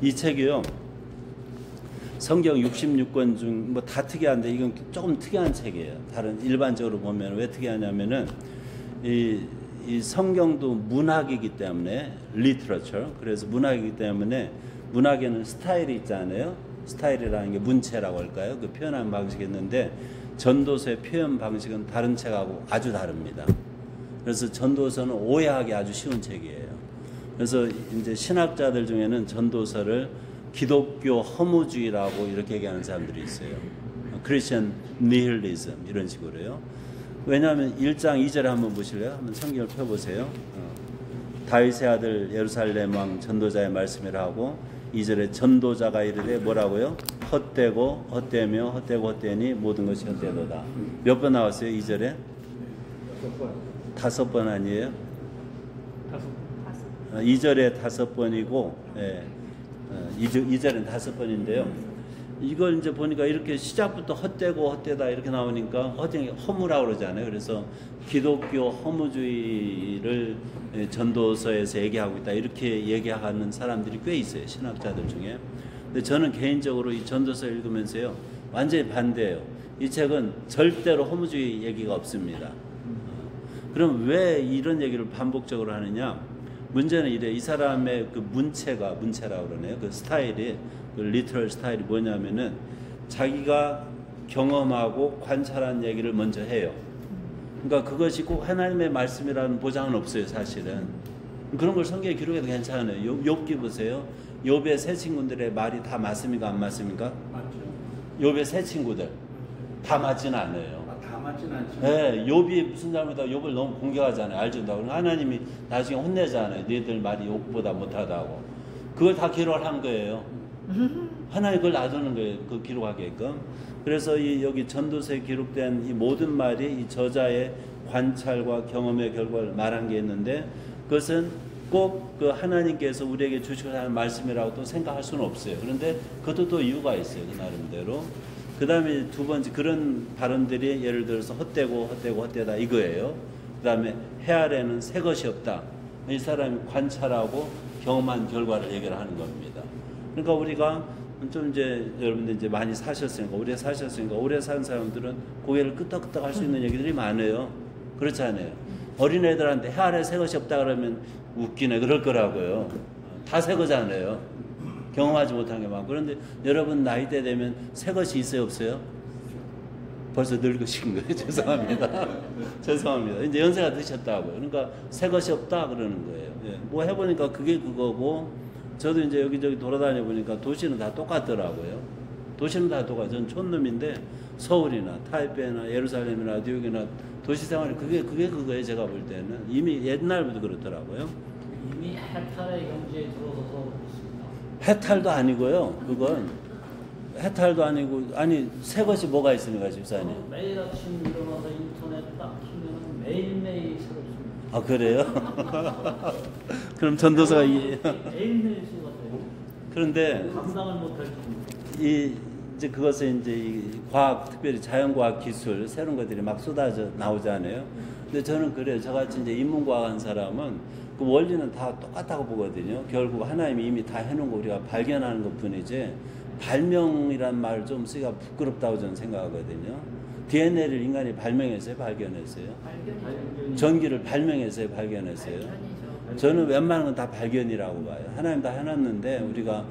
이 책이요. 성경 66권 중 뭐 다 특이한데 이건 조금 특이한 책이에요. 다른 일반적으로 보면 왜 특이하냐면은 이, 이 성경도 문학이기 때문에 리트러처 그래서 문학이기 때문에 문학에는 스타일이 있잖아요. 스타일이라는 게 문체라고 할까요? 그 표현하는 방식이 있는데 전도서의 표현 방식은 다른 책하고 아주 다릅니다. 그래서 전도서는 오해하기 아주 쉬운 책이에요. 그래서 이제 신학자들 중에는 전도서를 기독교 허무주의라고 이렇게 얘기하는 사람들이 있어요. 크리스천 니힐리즘 이런 식으로요. 왜냐하면 1장 2절에 한번 보실래요? 한번 성경을 펴보세요. 어. 다윗의 아들 예루살렘 왕 전도자의 말씀이라 하고 2절에 전도자가 이르되 뭐라고요? 헛되고 헛되며 헛되고 헛되니 모든 것이 헛되도다. 몇 번 나왔어요? 2절에? 다섯 번 아니에요? 어, 2절에 다섯 번이고 예. 어, 2절, 은 다섯 번인데요. 이걸 이제 보니까 이렇게 시작부터 헛되고 헛되다 이렇게 나오니까 헛되 허무라고 그러잖아요. 그래서 기독교 허무주의를 예, 전도서에서 얘기하고 있다 이렇게 얘기하는 사람들이 꽤 있어요. 신학자들 중에. 근데 저는 개인적으로 이 전도서 읽으면서요. 완전히 반대예요. 이 책은 절대로 허무주의 얘기가 없습니다. 어, 그럼 왜 이런 얘기를 반복적으로 하느냐? 문제는 이래 이 사람의 그 문체가 문체라고 그러네요. 그 스타일이 그 리터럴 스타일이 뭐냐면은 자기가 경험하고 관찰한 얘기를 먼저 해요. 그러니까 그것이 꼭 하나님의 말씀이라는 보장은 없어요, 사실은. 그런 걸 성경에 기록해도 괜찮아요. 욥기 보세요. 욥의 새 친구들의 말이 다 맞습니까, 안 맞습니까? 맞죠. 욥의 새 친구들 다 맞지는 않아요. 맞진 않지만 네, 욥이 무슨 잘못하 욥을 너무 공격하잖아요. 알준다고. 하나님이 나중에 혼내잖아요. 너희들 말이 욥보다 못하다고. 그걸 다 기록을 한 거예요. 하나님 그걸 놔두는 거예요. 그 기록하게끔. 그래서 이 여기 전도서에 기록된 이 모든 말이 이 저자의 관찰과 경험의 결과를 말한 게 있는데 그것은 꼭 그 하나님께서 우리에게 주시고 하는 말씀이라고 또 생각할 수는 없어요. 그런데 그것도 또 이유가 있어요. 그 나름대로. 그 다음에 두 번째 그런 발언들이 예를 들어서 헛되고 헛되고 헛되다 이거예요. 그 다음에 해 아래는 새 것이 없다. 이 사람이 관찰하고 경험한 결과를 얘기를 하는 겁니다. 그러니까 우리가 좀 이제 여러분들 이제 많이 사셨으니까 오래 사셨으니까 오래 산 사람들은 고개를 끄덕끄덕 할 수 있는 얘기들이 많아요. 그렇지 않아요? 어린애들한테 해 아래 새 것이 없다 그러면 웃기네 그럴 거라고요. 다 새 거잖아요. 경험하지 못한 게 많고 그런데 여러분 나이대 되면 새 것이 있어요 없어요? 벌써 늙으신 거예요. 죄송합니다. 죄송합니다. 이제 연세가 드셨다고요. 그러니까 새 것이 없다 그러는 거예요. 예. 뭐 해보니까 그게 그거고 저도 이제 여기저기 돌아다녀 보니까 도시는 다 똑같더라고요. 도시는 다 똑같아요. 전 촌놈인데 서울이나 타이페이나 예루살렘이나 뉴욕이나 도시 생활이 그게 그게 그거예요. 제가 볼 때는 이미 옛날부터 그렇더라고요. 이미 해탈의 경지에 있습니다. 해탈도 아니고요. 그건 해탈도 아니고 아니 새 것이 뭐가 있습니까, 집사님? 매일 아침 일어나서 인터넷 딱 키면 매일매일 새롭습니다. 아 그래요? 그럼 전도사가 이 매일매일. 그런데 감당을 못할. 이 이제 그것은 이제 이 과학 특별히 자연과학 기술 새로운 것들이 막 쏟아져 나오잖아요. 근데 저는 그래요. 저같이 이제 인문과학 한 사람은 그 원리는 다 똑같다고 보거든요. 결국 하나님이 이미 다 해놓은 거 우리가 발견하는 것 뿐이지 발명이란 말 좀 쓰기가 부끄럽다고 저는 생각하거든요. DNA를 인간이 발명했어요, 발견했어요. 발견이 전기를 발명했어요, 발견했어요. 저는 웬만한 건 다 발견이라고 봐요. 하나님 다 해놨는데 우리가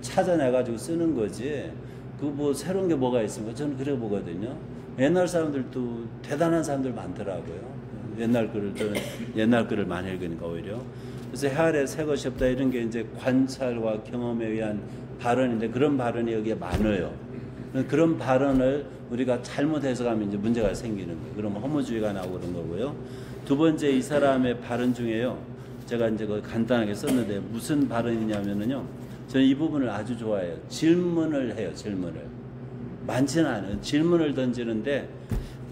찾아내가지고 쓰는 거지. 그 뭐 새로운 게 뭐가 있습니까? 저는 그래 보거든요. 옛날 사람들도 대단한 사람들 많더라고요. 옛날 글을 저는 옛날 글을 많이 읽으니까 오히려. 그래서 해 아래 새 것이 없다 이런 게 이제 관찰과 경험에 의한 발언인데 그런 발언이 여기에 많아요. 그런 발언을 우리가 잘못 해석하면 이제 문제가 생기는 거예요. 그러면 허무주의가 나오고 그런 거고요. 두 번째 이 사람의 발언 중에요. 제가 이제 그 간단하게 썼는데 무슨 발언이냐면은요. 저는 이 부분을 아주 좋아해요. 질문을 해요. 질문을. 많지는 않아요. 질문을 던지는데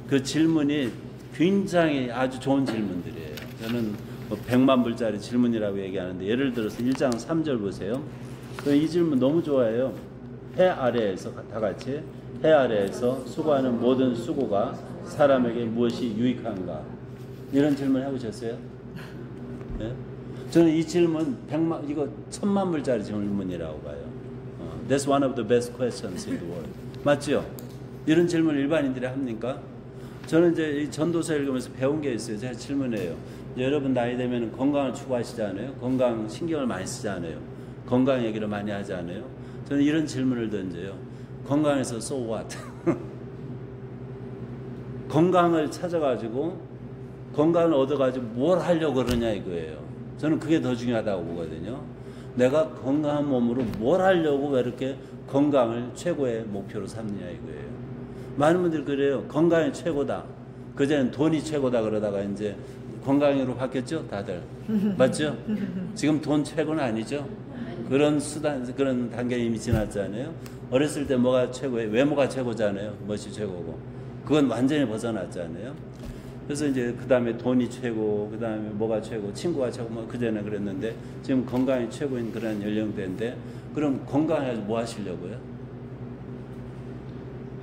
그 질문이 굉장히 아주 좋은 질문들이에요. 저는 뭐 100만 불짜리 질문이라고 얘기하는데 예를 들어서 1장 3절 보세요. 이 질문 너무 좋아해요. 해 아래에서 다 같이 해 아래에서 수고하는 모든 수고가 사람에게 무엇이 유익한가? 이런 질문 해보셨어요? 네? 저는 이 질문 백만 이거 천만 불짜리 질문이라고 봐요. 어, That's one of the best questions in the world. 맞죠? 이런 질문 일반인들이 합니까? 저는 이제 이 전도서 읽으면서 배운 게 있어요. 제가 질문해요. 여러분 나이 되면 건강을 추구하시잖아요. 건강 신경을 많이 쓰잖아요. 건강 얘기를 많이 하잖아요. 저는 이런 질문을 던져요. 건강에서 so what? 건강을 찾아가지고 건강을 얻어가지고 뭘 하려고 그러냐 이거예요. 저는 그게 더 중요하다고 보거든요. 내가 건강한 몸으로 뭘 하려고 왜 이렇게 건강을 최고의 목표로 삼느냐 이거예요. 많은 분들이 그래요. 건강이 최고다. 그전엔 돈이 최고다 그러다가 이제 건강으로 바뀌었죠, 다들. 맞죠? 지금 돈 최고는 아니죠. 그런 수단, 그런 단계 이미 지났잖아요. 어렸을 때 뭐가 최고예요? 외모가 최고잖아요. 멋이 최고고. 그건 완전히 벗어났잖아요. 그래서 이제 그 다음에 돈이 최고, 그 다음에 뭐가 최고, 친구가 최고, 뭐 그전에 그랬는데 지금 건강이 최고인 그런 연령대인데 그럼 건강해서 뭐 하시려고요?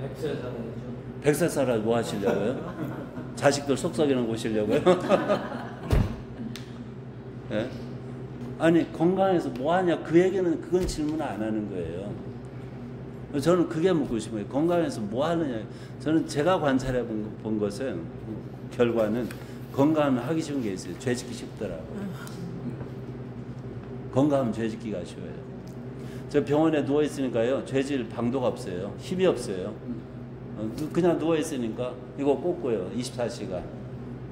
백세 살아야죠. 백세 살아 뭐 하시려고요? 자식들 속썩이는 거 보시려고요? 예? 아니 건강해서 뭐 하냐 그 얘기는 그건 질문 안 하는 거예요. 저는 그게 묻고 싶어요. 건강해서 뭐 하느냐. 저는 제가 관찰해 본, 것- 본 것은 결과는 건강하면 하기 쉬운 게 있어요. 죄 짓기 쉽더라고요. 건강하면 죄 짓기가 쉬워요. 저 병원에 누워 있으니까요. 죄질 방도가 없어요. 힘이 없어요. 어, 그- 그냥 누워 있으니까 이거 꽂고요. 24시간.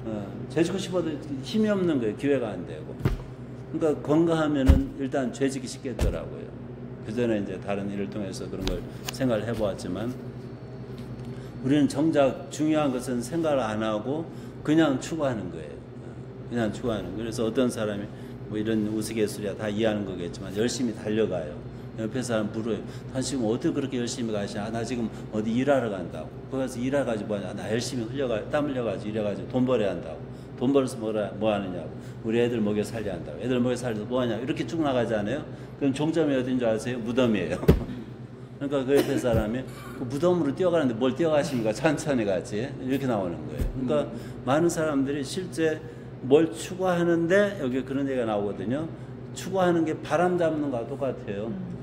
어, 죄 짓고 싶어도 힘이 없는 거예요. 기회가 안 되고. 그러니까 건강하면은 일단 죄 짓기 쉽겠더라고요. 그 전에 이제 다른 일을 통해서 그런 걸 생각을 해보았지만 우리는 정작 중요한 것은 생각을 안 하고 그냥 추구하는 거예요. 그냥 추구하는 거예요. 그래서 어떤 사람이 뭐 이런 우스갯소리야 다 이해하는 거겠지만 열심히 달려가요. 옆에 사람 물어요. 당신 어떻게 그렇게 열심히 가시냐? 아, 나 지금 어디 일하러 간다고. 거기서 일해가지고 뭐하냐? 나 열심히 흘려가, 땀 흘려가지고 일해가지고 돈 벌어야 한다고. 돈 벌어서 뭐라, 뭐 하느냐고. 우리 애들 먹여 살려야 한다고. 애들 먹여 살려서 뭐 하냐? 이렇게 쭉 나가잖아요. 그럼 종점이 어딘 줄 아세요? 무덤이에요. 그러니까 그 옆에 사람이 그 무덤으로 뛰어가는데 뭘 뛰어가십니까? 천천히 가지. 이렇게 나오는 거예요. 그러니까 많은 사람들이 실제 뭘 추구하는데 여기 그런 얘기가 나오거든요. 추구하는 게 바람 잡는 거와 똑같아요.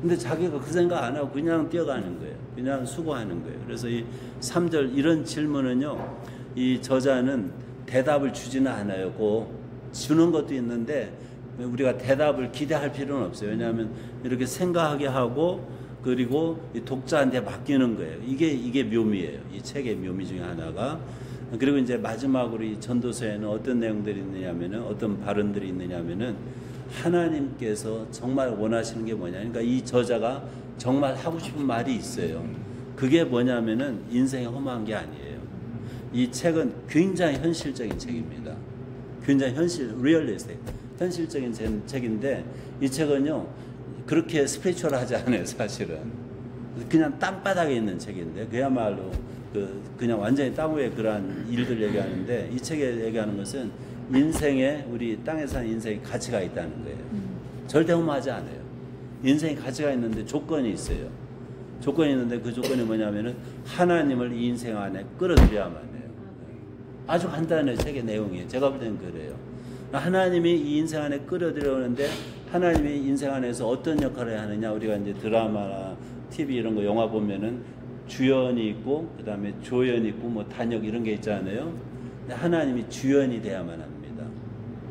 근데 자기가 그 생각 안 하고 그냥 뛰어가는 거예요. 그냥 수고하는 거예요. 그래서 이 3절 이런 질문은요. 이 저자는 대답을 주지는 않아요. 그 주는 것도 있는데 우리가 대답을 기대할 필요는 없어요. 왜냐하면 이렇게 생각하게 하고 그리고 이 독자한테 맡기는 거예요. 이게 이게 묘미예요. 이 책의 묘미 중에 하나가 그리고 이제 마지막으로 이 전도서에는 어떤 내용들이 있느냐면은 어떤 발언들이 있느냐면은 하나님께서 정말 원하시는 게 뭐냐. 그러니까 이 저자가 정말 하고 싶은 말이 있어요. 그게 뭐냐면은 인생이 험한 게 아니에요. 이 책은 굉장히 현실적인 책입니다. 굉장히 현실, 리얼리스틱, 현실적인 제- 책인데 이 책은요 그렇게 스피리추얼하지 않아요, 사실은. 그냥 땅바닥에 있는 책인데 그야말로 그 그냥 완전히 땅 위에 그러한 일들 얘기하는데 이 책에 얘기하는 것은 인생에 우리 땅에 사는 인생에 가치가 있다는 거예요. 절대 험하지 않아요. 인생에 가치가 있는데 조건이 있어요. 조건이 있는데 그 조건이 뭐냐면은 하나님을 이 인생 안에 끌어들여야만 해요. 아주 간단해요. 책의 내용이. 제가 볼 때는 그래요. 하나님이 이 인생 안에 끌어들여오는데 하나님이 인생 안에서 어떤 역할을 하느냐. 우리가 이제 드라마나 TV 이런 거 영화 보면은 주연이 있고 그다음에 조연이 있고 뭐 단역 이런 게 있잖아요. 하나님이 주연이 돼야만 합니다.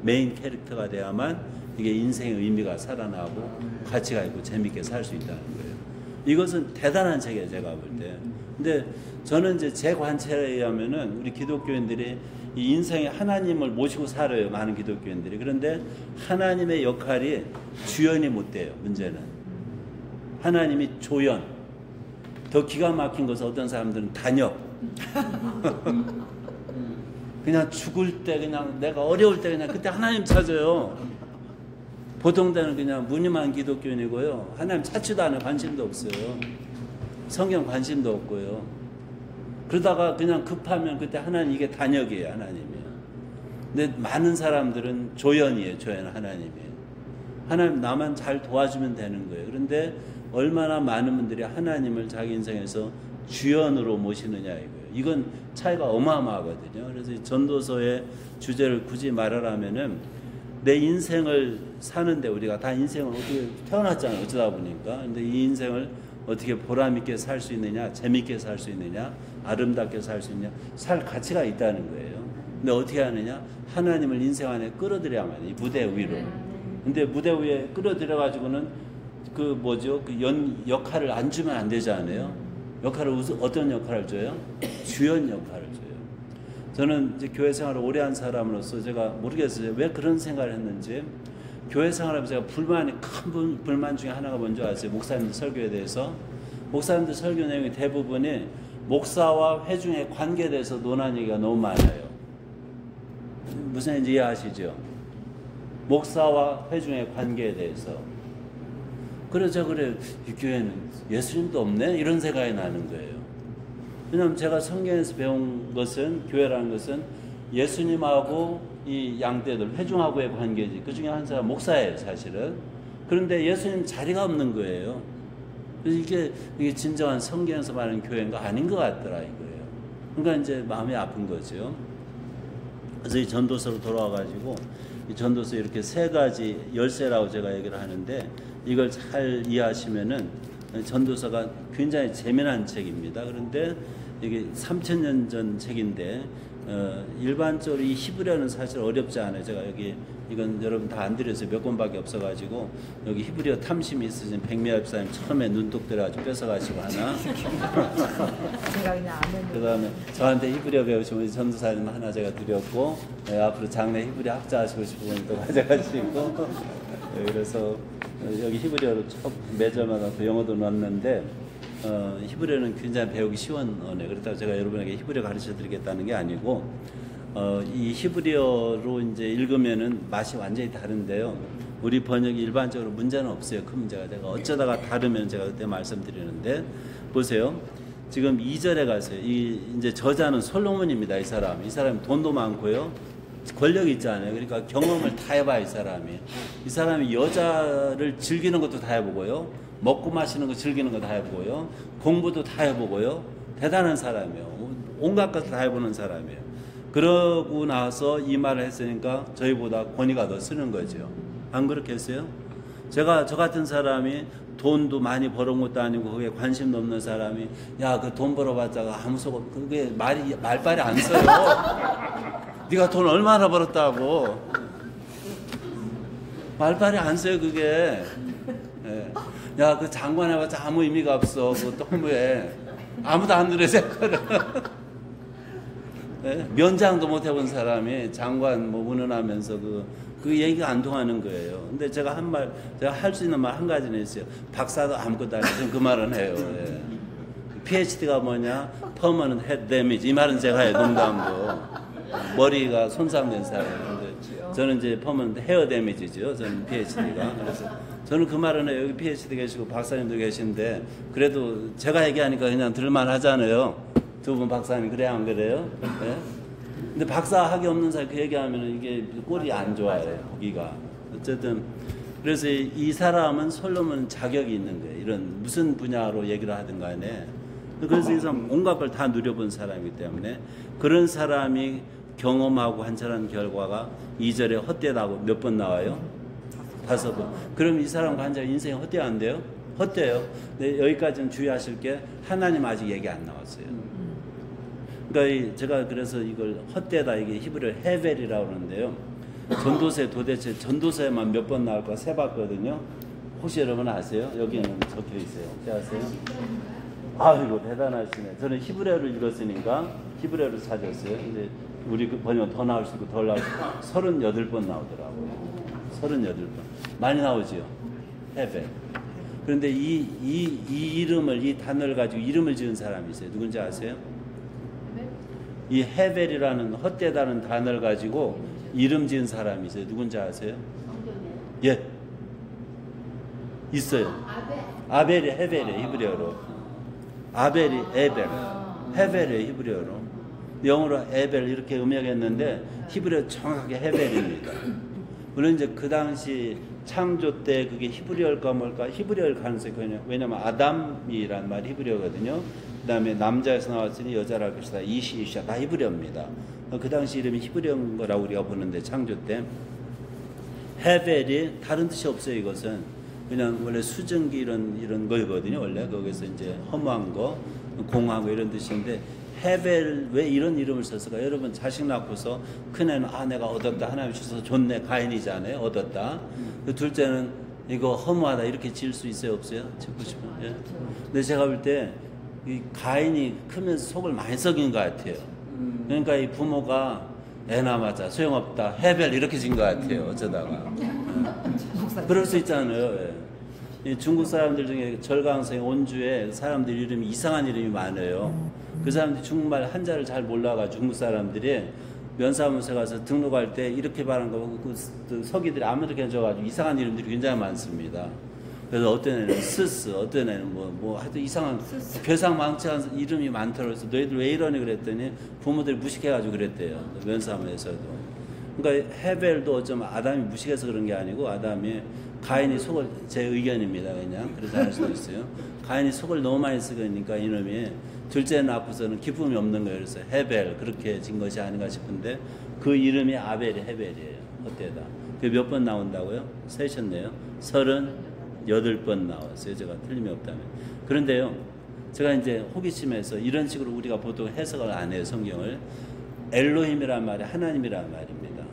메인 캐릭터가 돼야만 이게 인생의 의미가 살아나고 가치가 있고 재밌게 살 수 있다는 거예요. 이것은 대단한 책이에요, 제가 볼 때. 근데 저는 이제 제 관찰에 의하면은 우리 기독교인들이 이 인생에 하나님을 모시고 살아요, 많은 기독교인들이. 그런데 하나님의 역할이 주연이 못 돼요, 문제는. 하나님이 조연. 더 기가 막힌 것은 어떤 사람들은 단역. 그냥 죽을 때 그냥 내가 어려울 때 그냥 그때 하나님 찾아요. 보통 때는 그냥 무늬만 기독교인이고요. 하나님 찾지도 않아요. 관심도 없어요. 성경 관심도 없고요. 그러다가 그냥 급하면 그때 하나님 이게 단역이에요. 하나님이에요. 근데 많은 사람들은 조연이에요. 조연 하나님이에요. 하나님 나만 잘 도와주면 되는 거예요. 그런데 얼마나 많은 분들이 하나님을 자기 인생에서 주연으로 모시느냐 이거예요. 이건 차이가 어마어마하거든요. 그래서 이 전도서의 주제를 굳이 말하라면은 내 인생을 사는데 우리가 다 인생을 어떻게 태어났잖아요. 어쩌다 보니까. 근데 이 인생을 어떻게 보람 있게 살 수 있느냐, 재밌게 살 수 있느냐, 아름답게 살 수 있느냐, 살 가치가 있다는 거예요. 근데 어떻게 하느냐? 하나님을 인생 안에 끌어들여야만 이 무대 위로. 근데 무대 위에 끌어들여 가지고는 그 뭐죠? 그 연, 역할을 안 주면 안 되잖아요. 역할을 어떤 역할을 줘요? 주연 역할을 줘요. 저는 이제 교회 생활을 오래 한 사람으로서 제가 모르겠어요. 왜 그런 생각을 했는지. 교회 생활하면서 제가 불만이 큰 불- 불만 중에 하나가 뭔지 아세요? 목사님들 설교에 대해서. 목사님들 설교 내용이 대부분이 목사와 회중의 관계에 대해서 논한 얘기가 너무 많아요. 무슨 얘기인지 이해하시죠? 목사와 회중의 관계에 대해서. 그래서 그래 이 교회는 예수님도 없네 이런 생각이 나는 거예요. 왜냐하면 제가 성경에서 배운 것은 교회라는 것은 예수님하고 이 양떼들 회중하고의 관계지. 그 중에 한 사람 목사예요 사실은. 그런데 예수님 자리가 없는 거예요. 이게 이게 진정한 성경에서 말하는 교회인가 아닌 것 같더라 이거예요. 그러니까 이제 마음이 아픈 거죠. 그래서 이 전도서로 돌아와가지고 이 전도서 이렇게 세 가지 열쇠라고 제가 얘기를 하는데 이걸 잘 이해하시면은 전도서가 굉장히 재미난 책입니다. 그런데 이게 3천 년 전 책인데 어, 일반적으로 이 히브리어는 사실 어렵지 않아요. 제가 여기 이건 여러분 다 안 드렸어요. 몇 권밖에 없어가지고 여기 히브리어 탐심이 있으신 백미아 집사님 처음에 눈독 들어가지고 뺏어가시고 하나. 제가 그냥 아는 그 다음에 저한테 히브리어 배우신 우리 전도사님 하나 제가 드렸고 예, 앞으로 장래 히브리어 학자 하시고 싶으면 또 가져가시고. 예, 그래서 어, 여기 히브리어로 쭉 매절마다 또 영어도 넣었는데 어, 히브리어는 굉장히 배우기 쉬운 언어 그렇다고 제가 여러분에게 히브리어 가르쳐 드리겠다는 게 아니고 어, 이 히브리어로 이제 읽으면은 맛이 완전히 다른데요. 우리 번역이 일반적으로 문제는 없어요. 큰 문제가 제가 어쩌다가 다르면 제가 그때 말씀드리는데 보세요. 지금 2절에 가세요. 이 이제 저자는 솔로몬입니다. 이 사람. 이 사람이 돈도 많고요. 권력이 있잖아요. 그러니까 경험을 다 해봐 이 사람이. 이 사람이 여자를 즐기는 것도 다 해보고요. 먹고 마시는 거 즐기는 거 다 해보고요. 공부도 다 해보고요. 대단한 사람이에요. 온갖 것을 다 해보는 사람이에요. 그러고 나서 이 말을 했으니까 저희보다 권위가 더 쓰는 거죠. 안 그렇게 했어요? 제가 저 같은 사람이 돈도 많이 벌은 것도 아니고 그게 관심도 없는 사람이 야 그 돈 벌어봤자가 아무 속 없- 그게 말이 말빨이 안 써요. 네가 돈 얼마나 벌었다고 말빨이 안 써요 그게. 예. 야그 장관 해봤자 아무 의미가 없어 그것도 허무해. 아무도 안 생각을. 예? 면장도 못 해본 사람이 장관 뭐 운운하면서 그, 그 얘기가 안 통하는 거예요. 근데 제가 한 말, 제가 할 수 있는 말 한 가지는 있어요. 박사도 아무것도 아니고 그 말은 해요. 예. PhD가 뭐냐? Permanent Head Damage. 이 말은 제가 해요. 농담도. 머리가 손상된. 근데 저는 이제 Permanent Hair Damage죠. 저는 PhD가. 그래서 저는 그 말은. 여기 PhD 계시고 박사님도 계신데 그래도 제가 얘기하니까 그냥 들을만 하잖아요. 두 분 박사님 그래 안 그래요? 예? 근데 박사 학위 없는 사람 그 얘기하면 이게 꼴이 안 좋아요. 보기가. 어쨌든 그래서 이, 이 사람은 솔로몬 자격이 있는 거예요. 이런 무슨 분야로 얘기를 하든 간에. 그래서 이 사람 온갖 걸 다 누려본 사람이기 때문에 그런 사람이 경험하고 한철한 결과가 이절에 헛되다고 몇 번 나와요? 다섯 번. 그럼 이 사람과 한절 인생이 헛되어 안 돼요? 헛되요. 근데 여기까지는 주의하실 게 하나님 아직 얘기 안 나왔어요. 그러니까 이 제가 그래서 이걸 헛되다 이게 히브리어 헤벨이라고 그러는데요. 전도서에 도대체 전도서에만 몇 번 나올까 세 봤거든요. 혹시 여러분 아세요? 여기에는 적혀 있어요. 혹시 아세요? 아이고 대단하시네. 저는 히브리어를 읽었으니까 히브리어를 찾았어요. 근데 우리 그 번역 더 나올 수 있고 덜 나올 수 있고 38번 나오더라고요. 38번. 많이 나오지요. 헤벨. 그런데 이, 이, 이 이름을, 이 단어를 가지고 이름을 지은 사람이 있어요. 누군지 아세요? 이 헤벨이라는 헛되다는 단어를 가지고 이름 지은 사람이 있어요. 누군지 아세요? 예. 있어요. 아벨이 헤벨이 히브리어로. 아벨이 에벨. 헤벨이 히브리어로. 영어로 에벨 이렇게 음역했는데 히브리어 정확하게 헤벨입니다. 물론 이제 그 당시 창조 때 그게 히브리어일까 뭘까 히브리어일 가능성이 거든요 왜냐면 아담이란 말이 히브리어거든요. 그다음에 남자에서 나왔으니 여자랄 것이다. 이시 이시야 다 히브리어입니다. 그 당시 이름이 히브리어인 거라고 우리가 보는데 창조 때 헤벨이 다른 뜻이 없어요. 이것은 그냥 원래 수증기 이런 이런 거거든요. 원래 거기서 이제 허무한 거, 거 이런 뜻인데 헤벨 왜 이런 이름을 썼을까? 여러분 자식 낳고서 큰애는 아 내가 얻었다 하나님 주셔서 좋네 가인이잖아요. 얻었다. 그 둘째는 이거 허무하다 이렇게 지을 수 있어요 없어요? 짓고 싶어요. 예. 근데 제가 볼 때 이 가인이 크면서 속을 많이 썩인 것 같아요. 그러니까 이 부모가 애 낳아자 소용없다 헤벨 이렇게 진 것 같아요 어쩌다가 예. 그럴 수 있잖아요 예. 이 중국 사람들 중에 절강성 온주에 사람들 이름이 이상한 이름이 많아요 그 사람들이 중국말 한자를 잘 몰라가 중국 사람들이 면사무소 가서 등록할 때 이렇게 말한 거 그, 그 서기들이 아무렇게 해줘가지고 이상한 이름들이 굉장히 많습니다 그래서 어떤 애는 스스, 어떤 애는 뭐, 뭐, 하여튼 이상한, 괴상망측한 이름이 많더라고요. 그래서 너희들 왜 이러니 그랬더니 부모들이 무식해가지고 그랬대요. 면사무에서도. 그러니까 헤벨도 어쩌면 아담이 무식해서 그런 게 아니고 아담이 가인이 속을, 제 의견입니다. 그냥. 그래서 할 수도 있어요. 가인이 속을 너무 많이 쓰니까 이놈이 둘째 낳고서는 기쁨이 없는 거예요. 그래서 헤벨, 그렇게 진 것이 아닌가 싶은데 그 이름이 아벨이 헤벨이에요. 어때다. 그게 몇번 나온다고요? 세셨네요. 서른 여덟 번 나왔어요. 제가 틀림이 없다면. 그런데요, 제가 이제 호기심에서 이런 식으로 우리가 보통 해석을 안 해요, 성경을. 엘로힘이란 말이 하나님이란 말입니다.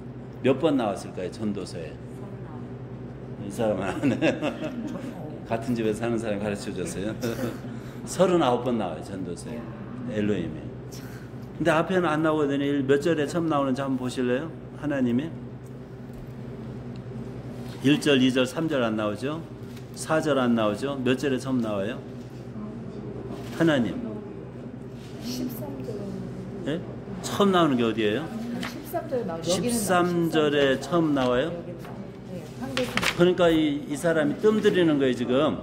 몇 번 나왔을까요, 전도서에? 이 사람은 안 해. 같은 집에 사는 사람이 가르쳐 줬어요. 39번 나와요, 전도서에. 엘로힘이. 근데 앞에는 안 나오거든요. 몇 절에 처음 나오는지 한번 보실래요? 하나님이. 1절, 2절, 3절 안 나오죠? 4절 안 나오죠? 몇 절에 처음 나와요? 하나님. 13절. 예? 처음 나오는 게 어디예요? 13절에 나오죠. 13절에 처음 나와요? 네, 그러니까 이, 이 사람이 뜸 들이는 거예요, 지금.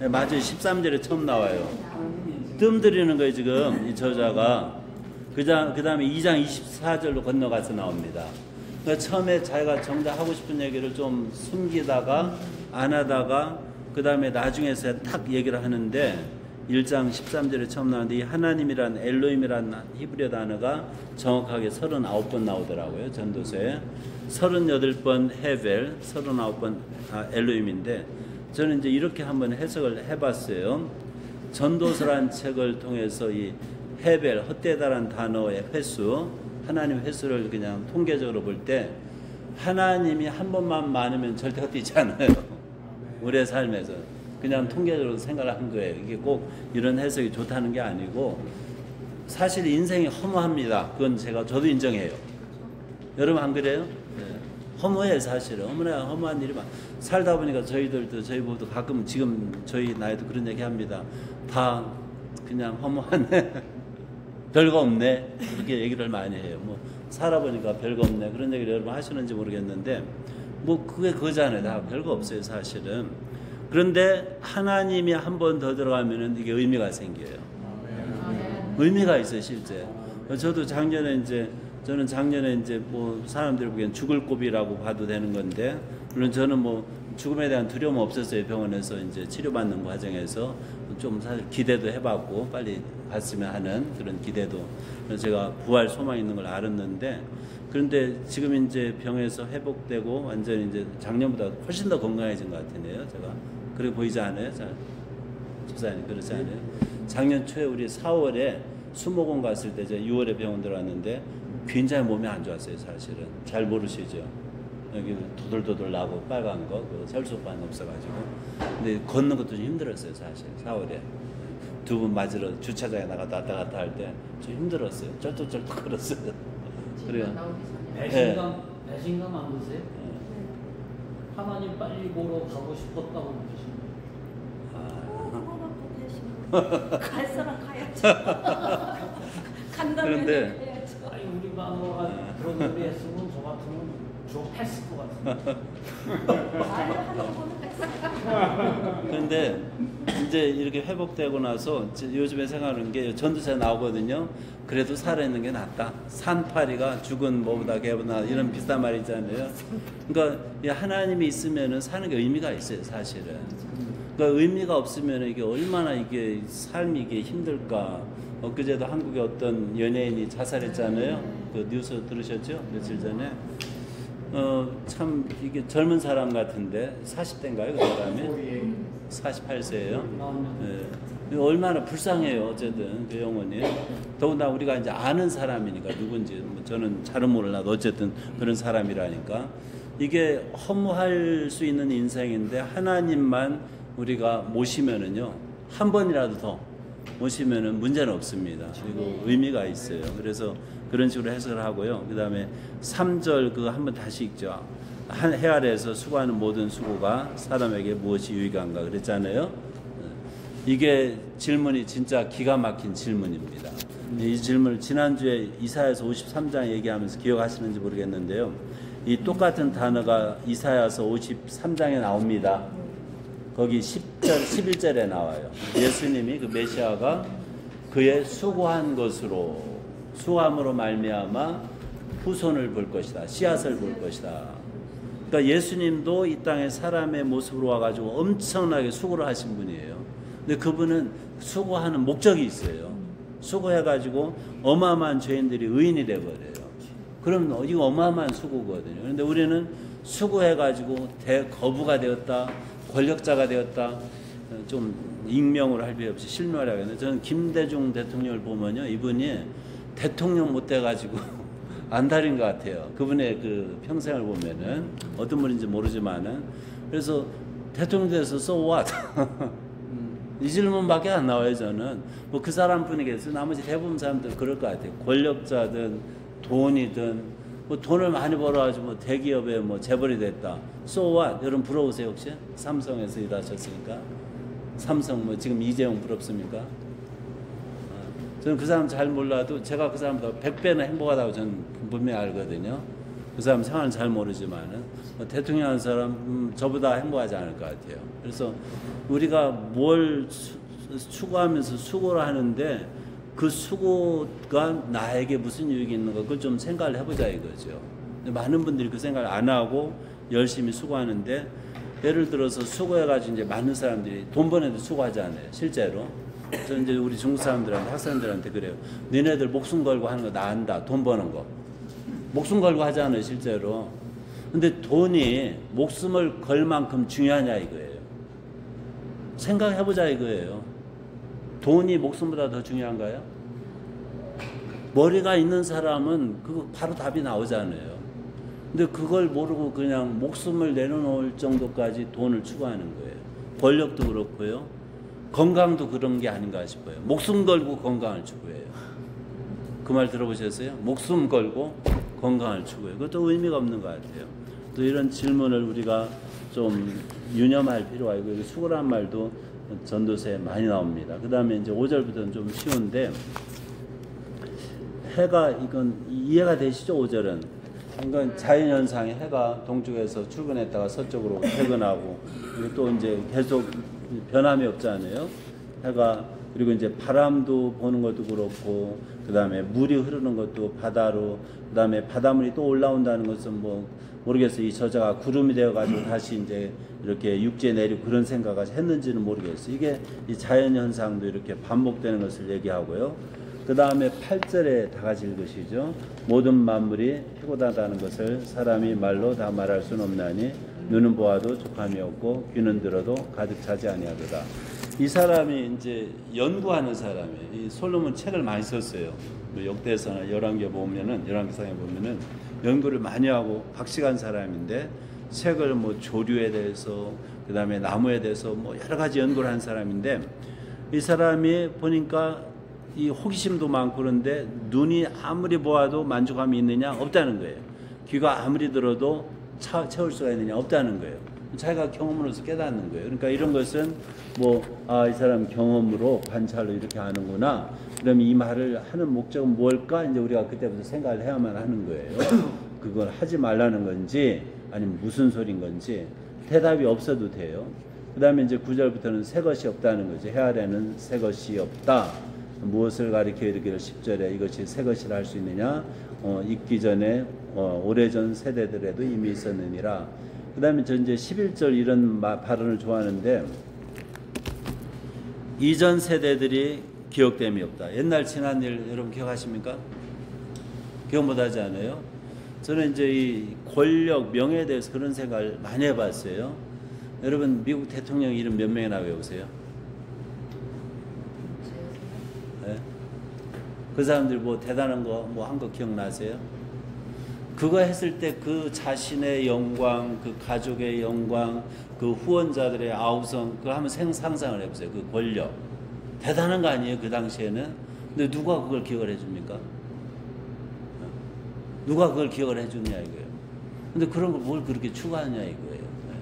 예, 맞아요. 13절에 처음 나와요. 뜸 들이는 거예요, 지금. 이 저자가. 그 다음에 2장 24절로 건너가서 나옵니다. 그러니까 처음에 자기가 정작 하고 싶은 얘기를 좀 숨기다가 안 하다가 그 다음에 나중에서 탁 얘기를 하는데 1장 13절에 처음 나오는데 이 하나님이란 엘로임이란 히브리어 단어가 정확하게 39번 나오더라고요. 전도서에. 38번 헤벨, 39번 아, 엘로임인데 저는 이제 이렇게 한번 해석을 해봤어요. 전도서란 책을 통해서 이 헤벨, 헛되다란 단어의 횟수, 하나님 횟수를 그냥 통계적으로 볼 때 하나님이 한 번만 많으면 절대 헛되지 않아요. 우리의 삶에서. 그냥 통계적으로 생각을 한 거예요. 이게 꼭 이런 해석이 좋다는 게 아니고 사실 인생이 허무합니다. 그건 제가 저도 인정해요. 여러분 안 그래요? 네. 허무해 사실은 어머나 허무한 일이 많. 살다 보니까 저희들도 저희 모두 가끔 지금 저희 나이도 그런 얘기 합니다. 다 그냥 허무하네. 별거 없네. 그렇게 얘기를 많이 해요. 뭐 살아보니까 별거 없네. 그런 얘기를 여러분 하시는지 모르겠는데 뭐 그게 그거잖아요. 다 별거 없어요 사실은. 그런데 하나님이 한 번 더 들어가면은 이게 의미가 생겨요. 의미가 있어요 실제. 저도 작년에 이제 저는 작년에 이제 뭐 사람들이 보기엔 죽을 고비라고 봐도 되는 건데 물론 저는 뭐 죽음에 대한 두려움 없었어요 병원에서 이제 치료받는 과정에서 좀 사실 기대도 해봤고 빨리 갔으면 하는 그런 기대도 제가 부활 소망 있는 걸 알았는데 그런데 지금 이제 병에서 회복되고 완전히 이제 작년보다 훨씬 더 건강해진 것 같으네요 제가 그래 보이지 않아요? 잘 집사님 그렇지 않아요? 작년 초에 우리 4월에 수목원 갔을 때 제가 6월에 병원 들어왔는데 굉장히 몸이 안 좋았어요 사실은 잘 모르시죠? 여기 도돌도돌 나고 빨간 거, 그 혈소판 없어가지고. 근데 걷는 것도 좀 힘들었어요, 사실. 4월에. 두 분 맞으러 주차장에 나갔다 왔다 갔다 할 때 좀 힘들었어요. 쩔뚝쩔뚝 걸었어요. 그래요. 배신감, 배신감 안 드세요? 예. 하나님 빨리 보러 가고 싶었다고 그러시는 갈 사람 가야지. 간다면 그런데 해야죠. 아니 우리 마누라가 그런 소리 했으면 그런데 이제 이렇게 회복되고 나서 요즘에 생각하는 게 전도사에 나오거든요. 그래도 살아있는 게 낫다. 산파리가 죽은 뭐보다 개보다 이런 비슷한 말이 있잖아요. 그러니까 이 하나님이 있으면은 사는 게 의미가 있어요, 사실은. 그러니까 의미가 없으면 이게 얼마나 이게 삶이 이게 힘들까. 엊그제도 한국의 어떤 연예인이 자살했잖아요. 그 뉴스 들으셨죠? 며칠 전에. 어, 참 이게 젊은 사람 같은데 40대인가요? 그 사람이? 48세예요. 예. 얼마나 불쌍해요. 어쨌든 그 영혼이. 더군다나 우리가 이제 아는 사람이니까 누군지 뭐 저는 잘은 몰라도 어쨌든 그런 사람이라니까 이게 허무할 수 있는 인생인데 하나님만 우리가 모시면은요 한 번이라도 더 모시면은 문제는 없습니다. 그리고 의미가 있어요. 그래서 그런 식으로 해석을 하고요. 그 다음에 3절 그거 한번 다시 읽죠. 한 해 아래에서 수고하는 모든 수고가 사람에게 무엇이 유익한가 그랬잖아요. 이게 질문이 진짜 기가 막힌 질문입니다. 이 질문을 지난주에 이사야서 53장 얘기하면서 기억하시는지 모르겠는데요. 이 똑같은 단어가 이사야서 53장에 나옵니다. 거기 10절, 11절에 나와요. 예수님이 그 메시아가 그의 수고한 것으로 수함으로 말미암아 후손을 볼 것이다. 씨앗을 볼 것이다. 그러니까 예수님도 이 땅에 사람의 모습으로 와가지고 엄청나게 수고를 하신 분이에요. 근데 그분은 수고하는 목적이 있어요. 수고해가지고 어마어마한 죄인들이 의인이 돼버려요. 그럼 이거 어마어마한 수고거든요. 그런데 우리는 수고해가지고 대거부가 되었다, 권력자가 되었다, 좀 익명으로 할 필요 없이 실명을 하겠는데 저는 김대중 대통령을 보면요, 이분이 대통령 못 돼가지고 안달인 것 같아요. 그분의 그 평생을 보면은 어떤 분인지 모르지만은. 그래서 대통령 돼서 so what? 이 질문밖에 안 나와요 저는. 뭐 그 사람뿐이겠어요. 나머지 대부분 사람들 그럴 것 같아요. 권력자든 돈이든 뭐 돈을 많이 벌어가지고 뭐 대기업에 뭐 재벌이 됐다. so what? 여러분 부러우세요 혹시? 삼성에서 일하셨으니까? 삼성 뭐 지금 이재용 부럽습니까? 아, 저는 그 사람 잘 몰라도 제가 그 사람보다 100배는 행복하다고 저는 분명히 알거든요 그 사람 상황을 잘 모르지만은 뭐 대통령 한 사람 음, 저보다 행복하지 않을 것 같아요. 그래서 우리가 뭘 수, 추구하면서 수고를 하는데 그 수고가 나에게 무슨 유익이 있는가 그걸 좀 생각을 해보자 이거죠. 많은 분들이 그 생각을 안 하고 열심히 수고하는데 예를 들어서 수고해가지고 이제 많은 사람들이 돈 버는데 수고하잖아요. 실제로. 저는 이제 우리 중국 사람들한테 학생들한테 그래요. 너네들 목숨 걸고 하는 거 나 안다. 돈 버는 거. 목숨 걸고 하잖아요, 실제로. 근데 돈이 목숨을 걸 만큼 중요하냐 이거예요. 생각해보자 이거예요. 돈이 목숨보다 더 중요한가요? 머리가 있는 사람은 그거 바로 답이 나오잖아요. 근데 그걸 모르고 그냥 목숨을 내려놓을 정도까지 돈을 추구하는 거예요. 권력도 그렇고요. 건강도 그런 게 아닌가 싶어요. 목숨 걸고 건강을 추구해요. 그 말 들어보셨어요? 목숨 걸고 건강을 추구해요. 그것도 의미가 없는 것 같아요. 또 이런 질문을 우리가 좀 유념할 필요가 있고 여기 수고란 말도 전도서에 많이 나옵니다. 그 다음에 이제 5절부터는 좀 쉬운데 해가 이건 이해가 되시죠? 5절은 이건 자연현상에 해가 동쪽에서 출근했다가 서쪽으로 퇴근하고 그리고 또 이제 계속 변함이 없잖아요. 해가 그리고 이제 바람도 보는 것도 그렇고 그 다음에 물이 흐르는 것도 바다로 그 다음에 바닷물이 또 올라온다는 것은 뭐 모르겠어요. 이 저자가 구름이 되어 가지고 다시 이제 이렇게 육지에 내리고 그런 생각을 했는지는 모르겠어요. 이게 이 자연 현상도 이렇게 반복되는 것을 얘기하고요. 그 다음에 8절에 다 같이 읽으시죠. 모든 만물이 피곤하다는 것을 사람이 말로 다 말할 수는 없나니 눈은 보아도 족함이 없고 귀는 들어도 가득 차지 아니하도다. 이 사람이 이제 연구하는 사람이에요. 이 솔로몬 책을 많이 썼어요. 그 역대서나 열왕기에 보면은 열왕기상에 보면은 연구를 많이 하고 박식한 사람인데 책을 뭐 조류에 대해서 그다음에 나무에 대해서 뭐 여러 가지 연구를 한 사람인데 이 사람이 보니까 이 호기심도 많고 그런데 눈이 아무리 보아도 만족감이 있느냐 없다는 거예요. 귀가 아무리 들어도 차, 채울 수가 있느냐 없다는 거예요. 자기가 경험으로서 깨닫는 거예요. 그러니까 이런 것은 뭐, 아, 이 사람 경험으로 관찰로 이렇게 하는구나. 그럼 이 말을 하는 목적은 뭘까? 이제 우리가 그때부터 생각을 해야만 하는 거예요. 그걸 하지 말라는 건지, 아니면 무슨 소린 건지, 대답이 없어도 돼요. 그 다음에 이제 구절부터는새 것이 없다는 거죠. 해 아래는 새 것이 없다. 무엇을 가리켜 이르기를 10절에 이것이 새 것이라 할 수 있느냐? 어, 있기 전에 어, 오래전 세대들에도 이미 있었느니라. 그 다음에 저 이제 11절 이런 마, 발언을 좋아하는데 이전 세대들이 기억됨이 없다. 옛날 지난 일 여러분 기억하십니까? 기억 못하지 않아요? 저는 이제 이 권력, 명예에 대해서 그런 생각을 많이 해봤어요. 여러분 미국 대통령 이름 몇 명이나 외우세요? 네? 그 사람들 뭐 대단한 거 뭐 한 거 기억나세요? 그거 했을 때 그 자신의 영광, 그 가족의 영광, 그 후원자들의 아우성 그거 한번 생 상상을 해보세요. 그 권력 대단한 거 아니에요 그 당시에는? 근데 누가 그걸 기억을 해줍니까? 누가 그걸 기억을 해주느냐 이거예요. 근데 그런 걸 뭘 그렇게 추구하느냐 이거예요. 네.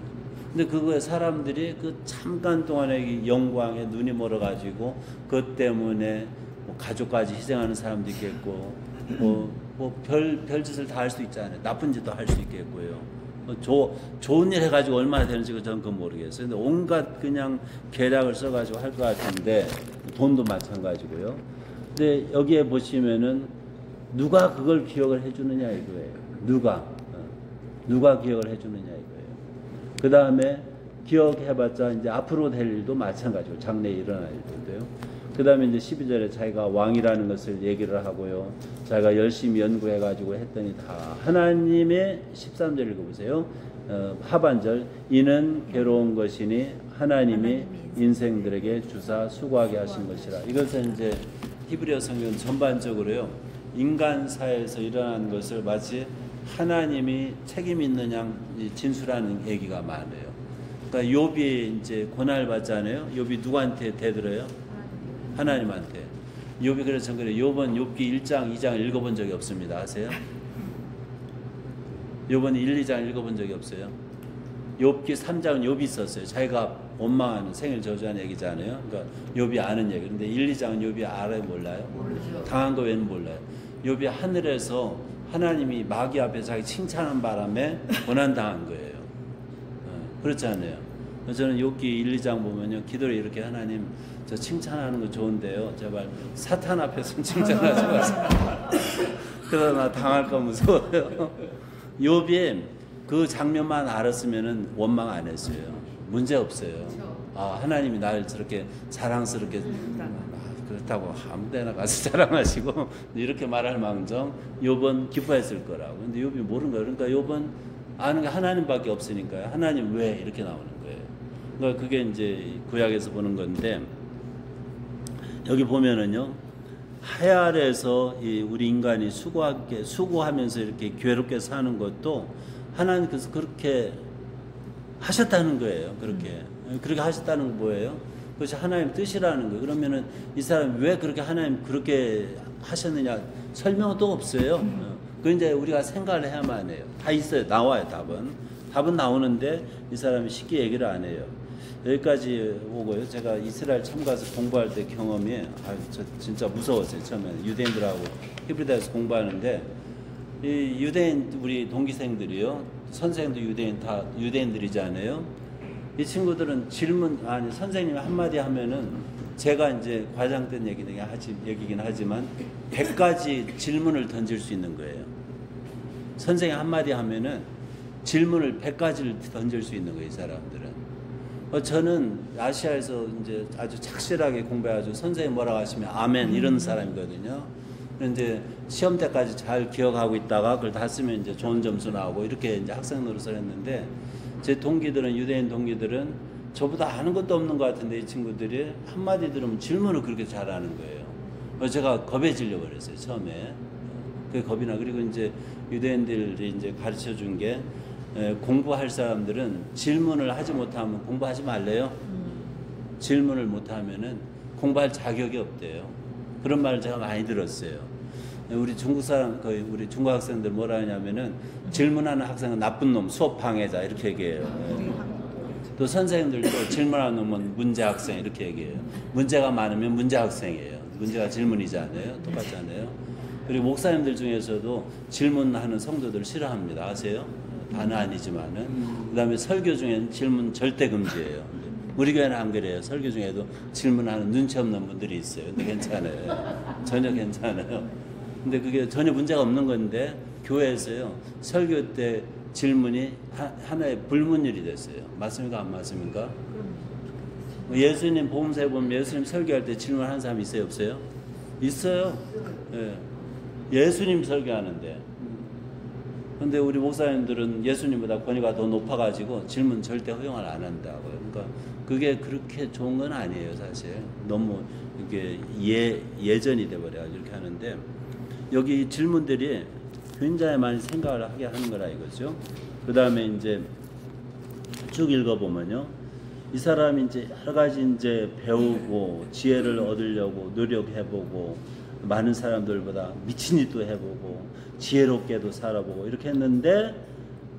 근데 그거에 사람들이 그 잠깐 동안의 이 영광에 눈이 멀어가지고 그것 때문에 뭐 가족까지 희생하는 사람도 있겠고 뭐뭐별 별짓을 다 할 수 있잖아요. 나쁜 짓도 할 수 있겠고요. 뭐 조, 좋은 일 해가지고 얼마나 되는지 저는 그건 모르겠어요. 근데 온갖 그냥 계략을 써가지고 할 것 같은데 돈도 마찬가지고요. 근데 여기에 보시면은 누가 그걸 기억을 해주느냐 이거예요. 누가 어. 누가 기억을 해주느냐 이거예요. 그 다음에 기억해봤자 이제 앞으로 될 일도 마찬가지고 장래에 일어날 일들도요. 그 다음에 이제 12절에 자기가 왕이라는 것을 얘기를 하고요. 자기가 열심히 연구해가지고 했더니 다 하나님의 13절 읽어보세요. 어, 하반절 이는 괴로운 것이니 하나님이 인생들에게 주사 수고하게 하신 것이라. 이것은 이제 히브리어 성경 전반적으로요. 인간사에서 일어난 것을 마치 하나님이 책임 있는 양 진술하는 얘기가 많아요. 그러니까 욥이 이제 고난을 받잖아요. 욥이 누구한테 대들어요? 하나님한테. 욥이 그래서 그래. 욥은 욥기 1장, 2장 읽어본 적이 없습니다. 아세요? 욥은 1, 2장 읽어본 적이 없어요. 욥기 3장은 욥이 있었어요. 자기가 원망하는 생일 저주하는 얘기잖아요. 그러니까 욥이 아는 얘기. 근데 1, 2장은 욥이 알아요, 몰라요? 모르죠. 당한 거 외에는 몰라요. 욥이 하늘에서 하나님이 마귀 앞에 자기 칭찬한 바람에 고난 당한 거예요. 어, 그렇잖아요. 저는 욥기 1, 2장 보면요. 기도를 이렇게 하나님 저 칭찬하는 거 좋은데요. 제발 사탄 앞에서 칭찬하지 마세요. 그러다 나 당할 거 무서워요. 욥이 그 장면만 알았으면은 원망 안 했어요. 문제 없어요. 아 하나님이 날 저렇게 자랑스럽게 아, 그렇다고 아무 데나 가서 자랑하시고 이렇게 말할 망정 욥은 기뻐했을 거라고. 근데 욥이 모르는 거예요. 그러니까 욥은 아는 게 하나님밖에 없으니까요. 하나님 왜 이렇게 나오는 거예요. 그러니까 그게 이제 구약에서 보는 건데 여기 보면은요. 하야에서 이 우리 인간이 수고하게 수고하면서 이렇게 괴롭게 사는 것도 하나님께서 그렇게 하셨다는 거예요. 그렇게 그렇게 하셨다는 건 뭐예요? 그것이 하나님 뜻이라는 거예요. 그러면은 이 사람이 왜 그렇게 하나님 그렇게 하셨느냐 설명은 또 없어요. 어. 그 이제 우리가 생각을 해야만 해요. 다 있어요. 나와요. 답은 답은 나오는데 이 사람이 쉽게 얘기를 안 해요. 여기까지 오고요. 제가 이스라엘 가서 공부할 때 경험이 아, 저 진짜 무서웠어요. 처음에 유대인들하고 히브리대에서 공부하는데 이 유대인 우리 동기생들이요. 선생도 유대인 다 유대인들이잖아요. 이 친구들은 질문 아니 선생님이 한마디 하면은 제가 이제 과장된 얘기는 하지 얘기긴 하지만 100가지 질문을 던질 수 있는 거예요. 선생이 한마디 하면은 질문을 100가지를 던질 수 있는 거예요, 이 사람들은. 어, 저는 아시아에서 이제 아주 착실하게 공부해가지고 선생님 뭐라고 하시면 아멘 이런 사람이거든요. 그런데 시험 때까지 잘 기억하고 있다가 그걸 다 쓰면 이제 좋은 점수 나오고 이렇게 이제 학생 노릇을 했는데 제 동기들은 유대인 동기들은 저보다 아는 것도 없는 것 같은데 이 친구들이 한마디 들으면 질문을 그렇게 잘하는 거예요. 그래서 제가 겁에 질려 버렸어요 처음에. 그 겁이 나. 그리고 이제 유대인들이 이제 가르쳐 준 게 공부할 사람들은 질문을 하지 못하면 공부하지 말래요. 질문을 못하면은 공부할 자격이 없대요. 그런 말을 제가 많이 들었어요. 우리 중국 사람, 거의 우리 중국 학생들 뭐라 하냐면은 질문하는 학생은 나쁜 놈, 수업 방해자 이렇게 얘기해요. 또 선생님들도 질문하는 놈은 문제 학생 이렇게 얘기해요. 문제가 많으면 문제 학생이에요. 문제가 질문이잖아요. 똑같잖아요. 그리고 목사님들 중에서도 질문하는 성도들 싫어합니다. 아세요? 다는 아니지만은. 그 다음에 설교 중에는 질문 절대 금지예요. 우리 교회는 안 그래요. 설교 중에도 질문하는 눈치 없는 분들이 있어요. 근데 괜찮아요. 전혀 괜찮아요. 근데 그게 전혀 문제가 없는 건데 교회에서요. 설교 때 질문이 하, 하나의 불문율이 됐어요. 맞습니까? 안 맞습니까? 예수님 보험사에 보면 예수님 설교할 때 질문하는 사람 있어요? 없어요? 있어요. 예. 예수님 설교하는데 근데 우리 목사님들은 예수님보다 권위가 더 높아가지고 질문 절대 허용을 안 한다고요. 그러니까 그게 그렇게 좋은 건 아니에요, 사실. 너무 이게 예, 예전이 돼버려가지고 이렇게 하는데 여기 질문들이 굉장히 많이 생각을 하게 하는 거라 이거죠. 그 다음에 이제 쭉 읽어보면요. 이 사람이 이제 여러 가지 이제 배우고 지혜를 얻으려고 노력해보고 많은 사람들보다 미친 짓도 해보고 지혜롭게도 살아보고 이렇게 했는데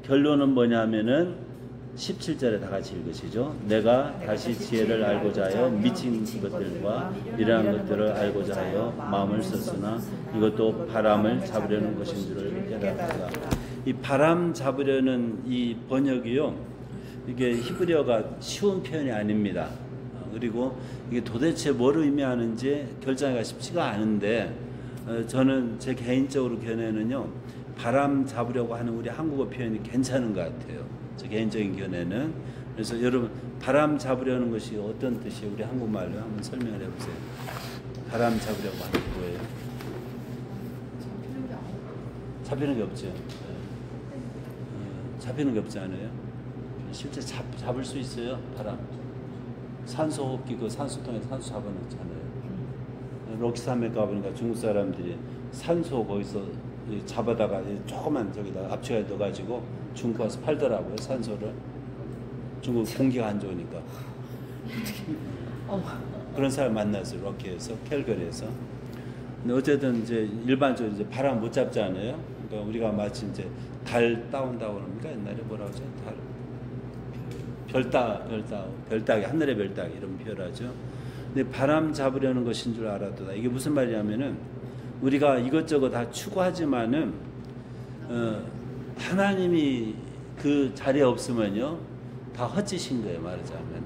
결론은 뭐냐면은 17절에 다 같이 읽으시죠. 내가 다시 지혜를 알고자 하여 미친 것들과 이러한 것들을 알고자 하여 마음을 썼으나 이것도 바람을 잡으려는 것인 줄을 깨달았다. 이 바람 잡으려는 이 번역이요. 이게 히브리어가 쉬운 표현이 아닙니다. 어, 그리고 이게 도대체 뭘 의미하는지 결정하기가 쉽지가 않은데 어, 저는 제 개인적으로 견해는요 바람 잡으려고 하는 우리 한국어 표현이 괜찮은 것 같아요. 제 개인적인 견해는 그래서 여러분 바람 잡으려는 것이 어떤 뜻이에요? 우리 한국말로 한번 설명을 해보세요. 바람 잡으려고 하는 게 뭐예요? 잡히는 게 없죠. 네. 어, 잡히는 게 없지 않아요? 실제 잡, 잡을 수 있어요, 바람. 산소 호흡기 그 산소통에 산소 잡아놓잖아요. 록시산맥 가보니까 중국 사람들이 산소 거기서 이 잡아다가 이 조그만 저기다 압축에 넣어가지고 중국 와서 팔더라고요, 산소를. 중국 공기가 안 좋으니까. 그런 사람 만났어요, 럭키에서, 캘거리에서. 근데 어쨌든 이제 일반적으로 이제 바람 못 잡잖아요. 그러니까 우리가 마치 이제 달 따온다고 그럽니까? 옛날에 뭐라고 하죠? 달. 별따, 별따, 별따기, 하늘의 별따기 이런 표현하죠. 근데 바람 잡으려는 것인 줄 알았다. 이게 무슨 말이냐면은 우리가 이것저것 다 추구하지만은 어, 하나님이 그 자리에 없으면요 다 헛짓인 거예요 말하자면.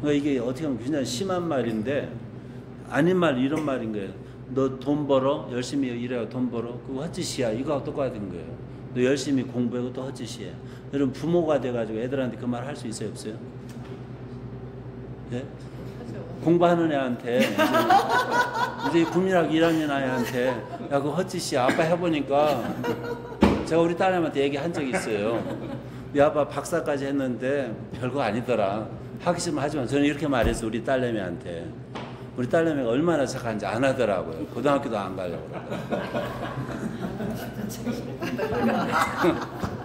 그러니까 이게 어떻게 보면 굉장히 심한 말인데 아닌 말 이런 말인 거예요. 너 돈 벌어 열심히 일해야 돈 벌어 그거 헛짓이야 이거하고 똑같은 거예요. 너 열심히 공부해 그것도 헛짓이에요. 여러분 부모가 돼가지고 애들한테 그 말 할 수 있어요 없어요? 예? 공부하는 애한테 이제, 국민학 1학년 아이한테 야 그거 헛짓이야 아빠 해보니까 제가 우리 딸내미한테 얘기한 적이 있어요 우리 아빠 박사까지 했는데 별거 아니더라 싫으면 하지만 저는 이렇게 말해서 우리 딸내미한테 우리 딸내미가 얼마나 착한지 안 하더라고요. 고등학교도 안 가려고 그러더라고요